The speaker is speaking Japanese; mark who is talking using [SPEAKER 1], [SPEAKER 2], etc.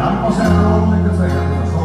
[SPEAKER 1] 何も知んのい俺ください。